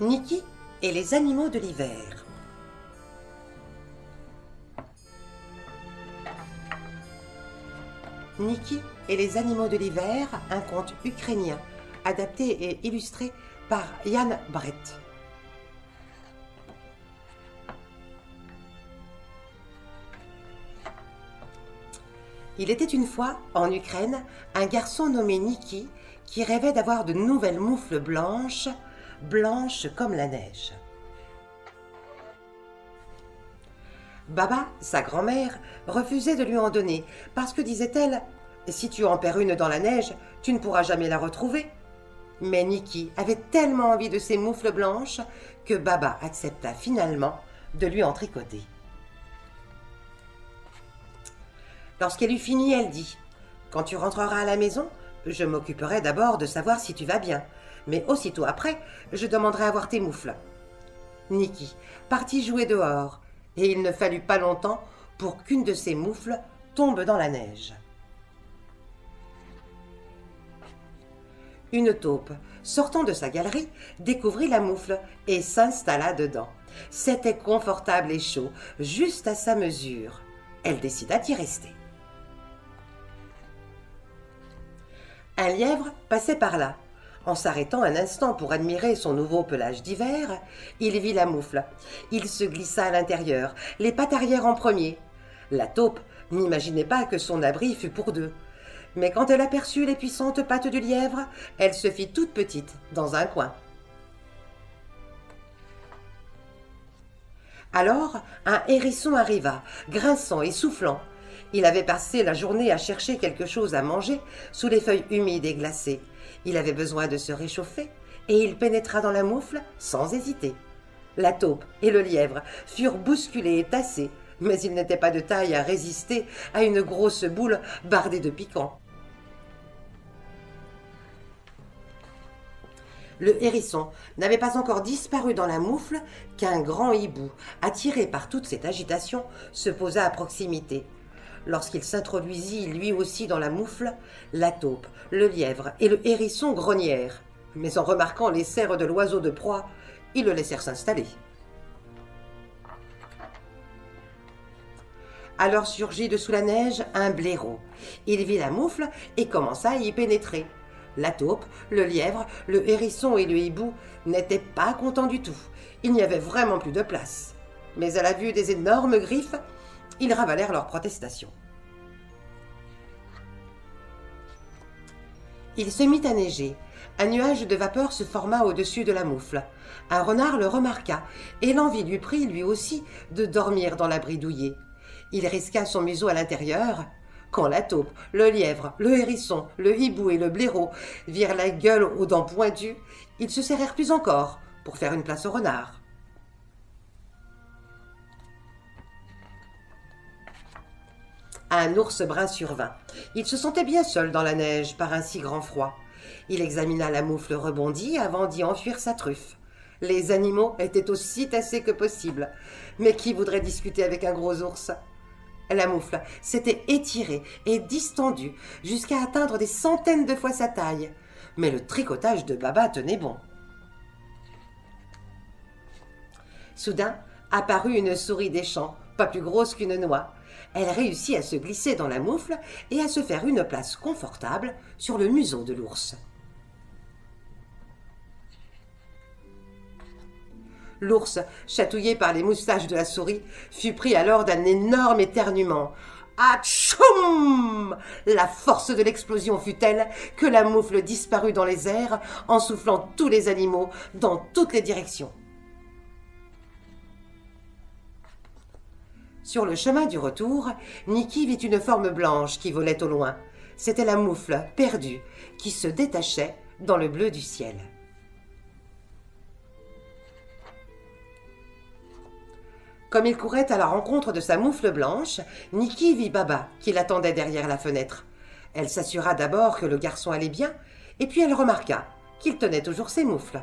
Niki et les animaux de l'hiver. Niki et les animaux de l'hiver, un conte ukrainien, adapté et illustré par Yann Brett. Il était une fois, en Ukraine, un garçon nommé Niki qui rêvait d'avoir de nouvelles moufles blanches, blanches comme la neige. Baba, sa grand-mère, refusait de lui en donner parce que, disait-elle, si tu en perds une dans la neige, tu ne pourras jamais la retrouver. Mais Niki avait tellement envie de ses moufles blanches que Baba accepta finalement de lui en tricoter. Lorsqu'elle eut fini, elle dit Quand tu rentreras à la maison, je m'occuperai d'abord de savoir si tu vas bien, mais aussitôt après, je demanderai à voir tes moufles. Niki partit jouer dehors, et il ne fallut pas longtemps pour qu'une de ses moufles tombe dans la neige. Une taupe, sortant de sa galerie, découvrit la moufle et s'installa dedans. C'était confortable et chaud, juste à sa mesure. Elle décida d'y rester. Un lièvre passait par là. En s'arrêtant un instant pour admirer son nouveau pelage d'hiver, il vit la moufle. Il se glissa à l'intérieur, les pattes arrière en premier. La taupe n'imaginait pas que son abri fût pour deux. Mais quand elle aperçut les puissantes pattes du lièvre, elle se fit toute petite dans un coin. Alors un hérisson arriva, grinçant et soufflant. Il avait passé la journée à chercher quelque chose à manger sous les feuilles humides et glacées. Il avait besoin de se réchauffer et il pénétra dans la moufle sans hésiter. La taupe et le lièvre furent bousculés et tassés, mais ils n'étaient pas de taille à résister à une grosse boule bardée de piquants. Le hérisson n'avait pas encore disparu dans la moufle qu'un grand hibou, attiré par toute cette agitation, se posa à proximité. Lorsqu'il s'introduisit lui aussi dans la moufle, la taupe, le lièvre et le hérisson grognèrent. Mais en remarquant les serres de l'oiseau de proie, ils le laissèrent s'installer. Alors surgit de sous la neige un blaireau. Il vit la moufle et commença à y pénétrer. La taupe, le lièvre, le hérisson et le hibou n'étaient pas contents du tout. Il n'y avait vraiment plus de place. Mais à la vue des énormes griffes, ils ravalèrent leurs protestations. Il se mit à neiger. Un nuage de vapeur se forma au-dessus de la moufle. Un renard le remarqua, et l'envie lui prit, lui aussi, de dormir dans l'abri douillet. Il risqua son museau à l'intérieur. Quand la taupe, le lièvre, le hérisson, le hibou et le blaireau virent la gueule aux dents pointues, ils se serrèrent plus encore pour faire une place au renard. Un ours brun survint. Il se sentait bien seul dans la neige par un si grand froid. Il examina la moufle rebondie avant d'y enfuir sa truffe. Les animaux étaient aussi tassés que possible. Mais qui voudrait discuter avec un gros ours? La moufle s'était étirée et distendue jusqu'à atteindre des centaines de fois sa taille. Mais le tricotage de Baba tenait bon. Soudain apparut une souris des champs, pas plus grosse qu'une noix elle réussit à se glisser dans la moufle et à se faire une place confortable sur le museau de l'ours. L'ours, chatouillé par les moustaches de la souris, fut pris alors d'un énorme éternuement. Atchoum La force de l'explosion fut telle que la moufle disparut dans les airs en soufflant tous les animaux dans toutes les directions. Sur le chemin du retour, Niki vit une forme blanche qui volait au loin. C'était la moufle, perdue, qui se détachait dans le bleu du ciel. Comme il courait à la rencontre de sa moufle blanche, Niki vit Baba qui l'attendait derrière la fenêtre. Elle s'assura d'abord que le garçon allait bien, et puis elle remarqua qu'il tenait toujours ses moufles.